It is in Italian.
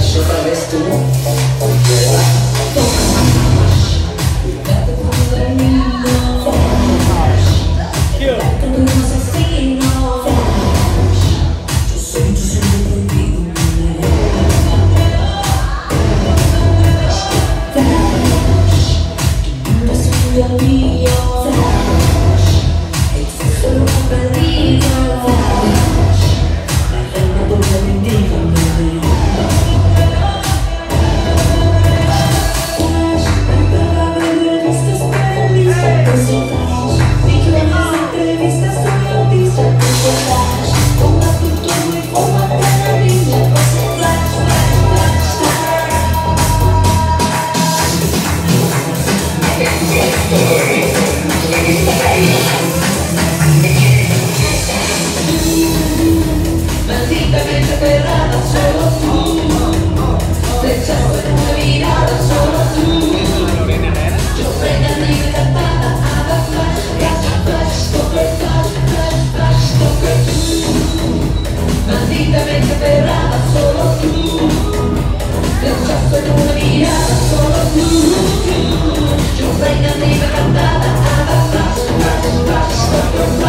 Je traverse tout. ferrata solo tu. L'accesso in una via solo tu. Giù venga di cantata Abbasso, abbasso, abbasso